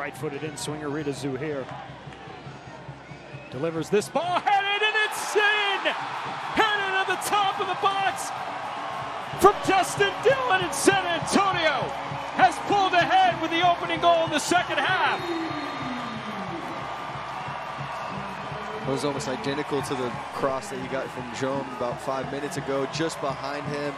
Right-footed in swinger Rida Zouhir. Delivers this ball, headed, and it's in! Headed at the top of the box from Justin Dhillon in San Antonio. Has pulled ahead with the opening goal in the second half. It was almost identical to the cross that you got from Joan about five minutes ago, just behind him.